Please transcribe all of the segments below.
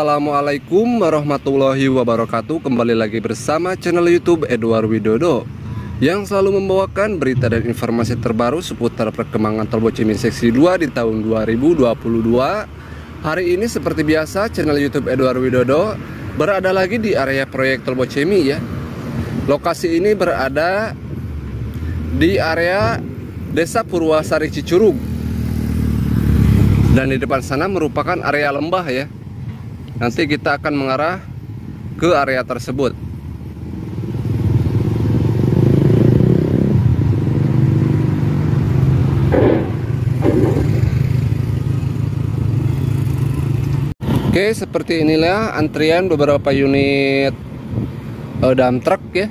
Assalamualaikum warahmatullahi wabarakatuh. Kembali lagi bersama channel youtube Edward Widodo Yang selalu membawakan berita dan informasi terbaru Seputar perkembangan Tol Bocimi Seksi 2 di tahun 2022 Hari ini seperti biasa channel youtube Edward Widodo Berada lagi di area proyek Tol Bocimi ya. Lokasi ini berada di area Desa Purwasari Cicurug. Dan di depan sana merupakan area lembah ya nanti kita akan mengarah ke area tersebut. Oke seperti inilah antrian beberapa unit uh, dump truck ya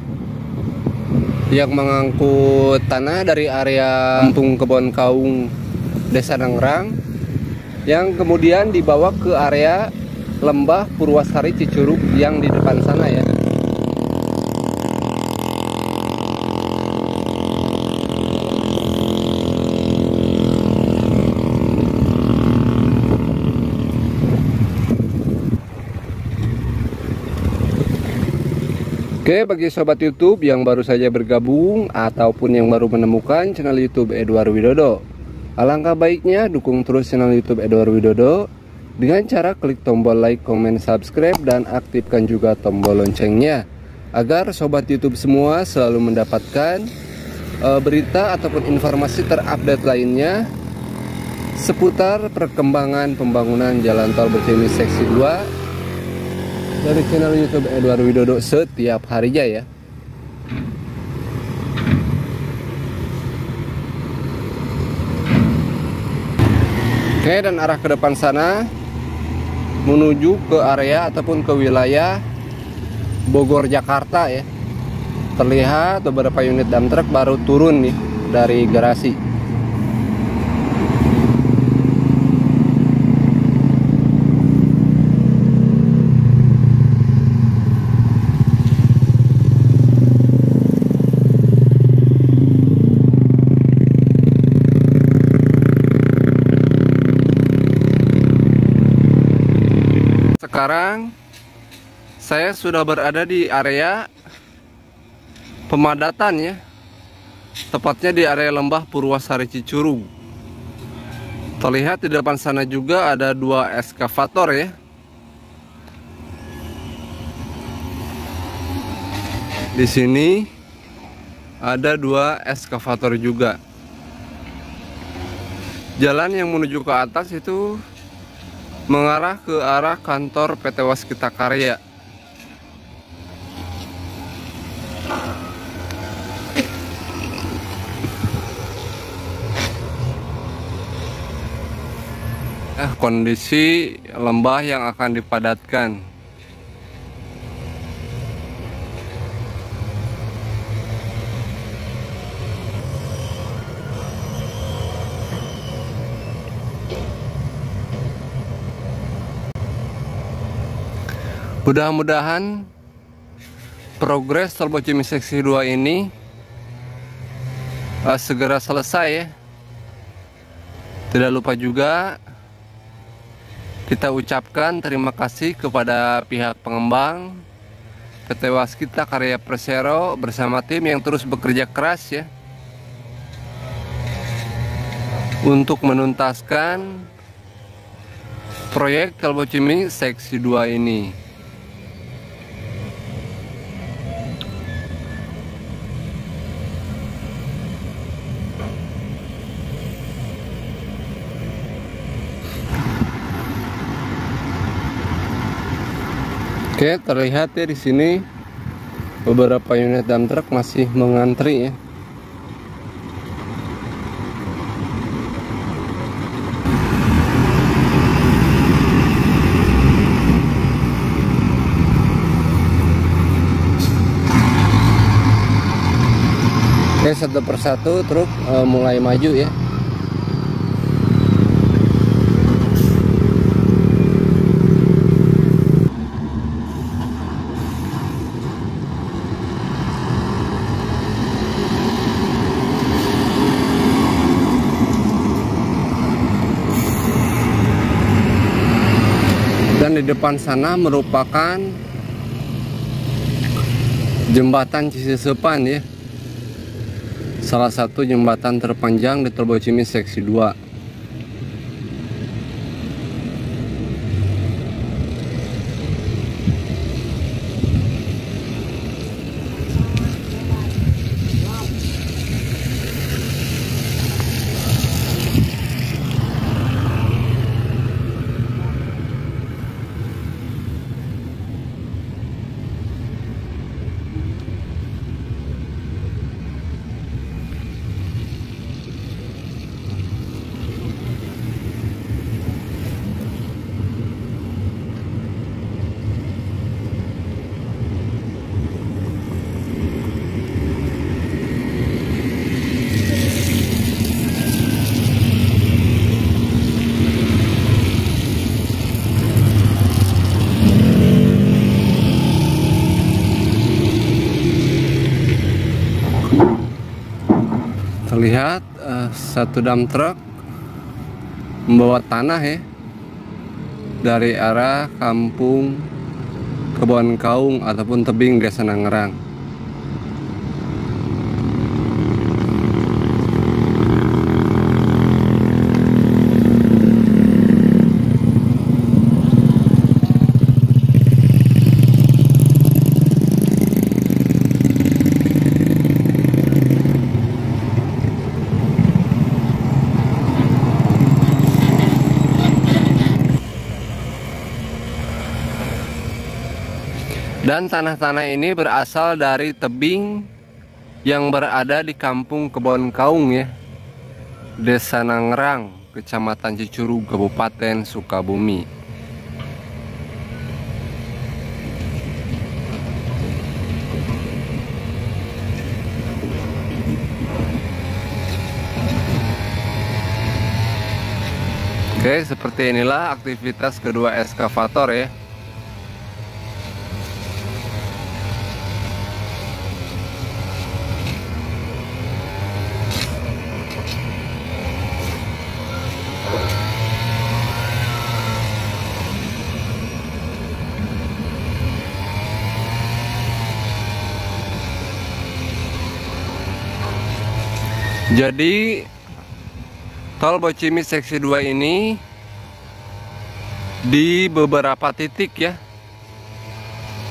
yang mengangkut tanah dari area Kampung Kebon Kaung Desa Nangrang yang kemudian dibawa ke area lembah Purwasari Cicurug yang di depan sana ya. Oke bagi sobat YouTube yang baru saja bergabung ataupun yang baru menemukan channel YouTube Edward Widodo Alangkah baiknya dukung terus channel YouTube Edward Widodo dengan cara klik tombol like, comment, subscribe dan aktifkan juga tombol loncengnya agar sobat YouTube semua selalu mendapatkan uh, berita ataupun informasi terupdate lainnya seputar perkembangan pembangunan jalan tol Becemi seksi 2 dari channel YouTube Edward Widodo setiap harinya ya. Oke, dan arah ke depan sana menuju ke area ataupun ke wilayah Bogor Jakarta ya. Terlihat beberapa unit dump truck baru turun nih dari garasi. Sekarang saya sudah berada di area pemadatan ya. Tepatnya di area lembah Purwasari Cicurug. Terlihat di depan sana juga ada dua eskavator ya. Di sini ada dua eskavator juga. Jalan yang menuju ke atas itu mengarah ke arah kantor PT Waskita Karya. Eh, kondisi lembah yang akan dipadatkan. Mudah-mudahan progres tol Bocimi seksi 2 ini uh, segera selesai ya. Tidak lupa juga kita ucapkan terima kasih kepada pihak pengembang PT Waskita Karya Persero bersama tim yang terus bekerja keras ya untuk menuntaskan proyek Tol Bocimi seksi 2 ini. Oke, terlihat ya di sini beberapa unit dump truck masih mengantri ya. Oke, satu persatu truk uh, mulai maju ya. Depan sana merupakan jembatan Cisesepan ya. Salah satu jembatan terpanjang di Tol Bocimis seksi 2 terlihat uh, satu dam truk membawa tanah ya dari arah kampung Kebon Kaung ataupun tebing Desa Nangerang. Dan tanah-tanah ini berasal dari tebing yang berada di kampung Kebon Kaung ya. Desa Nangrang, Kecamatan Cicuru, Kabupaten Sukabumi. Oke, seperti inilah aktivitas kedua eskavator ya. Jadi tol Bocimi seksi 2 ini di beberapa titik ya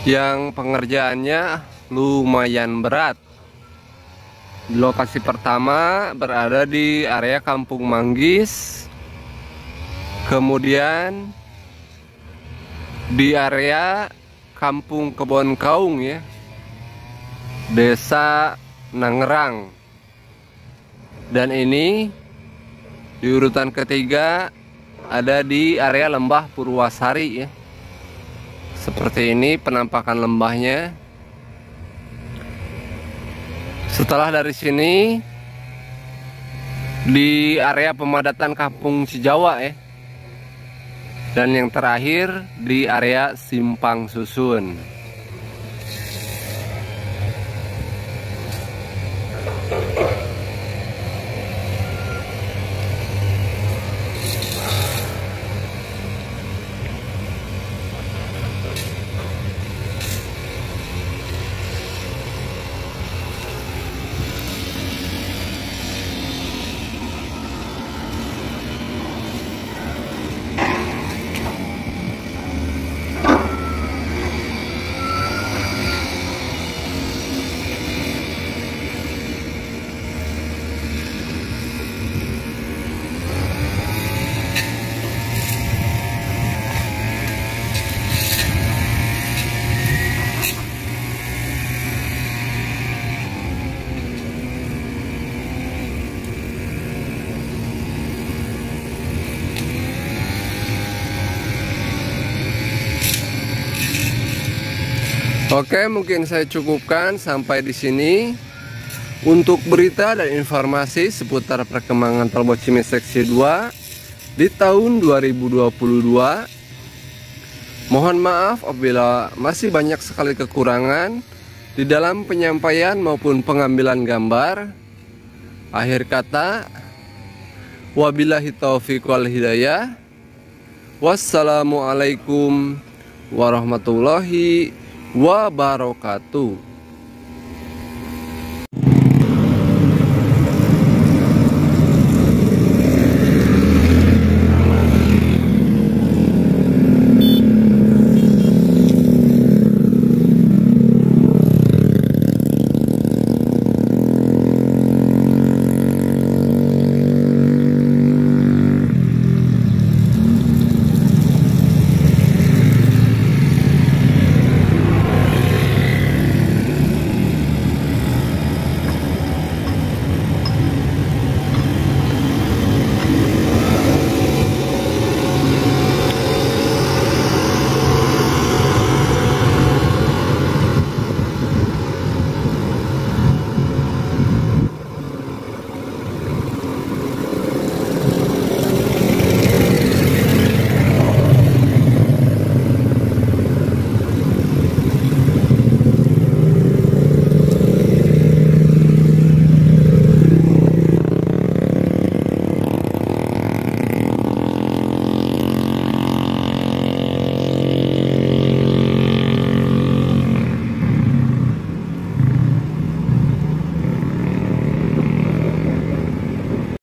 yang pengerjaannya lumayan berat. Lokasi pertama berada di area Kampung Manggis. Kemudian di area Kampung Kebon Kaung ya. Desa Nangerang dan ini di urutan ketiga ada di area lembah Purwasari ya. Seperti ini penampakan lembahnya. Setelah dari sini di area pemadatan kampung Cijawa ya. Dan yang terakhir di area Simpang Susun Oke, mungkin saya cukupkan sampai di sini. Untuk berita dan informasi seputar perkembangan Tol Bocimi Seksi 2 di tahun 2022. Mohon maaf apabila masih banyak sekali kekurangan di dalam penyampaian maupun pengambilan gambar. Akhir kata, wabillahi taufiq wal hidayah. Wassalamualaikum warahmatullahi wabarakatuh.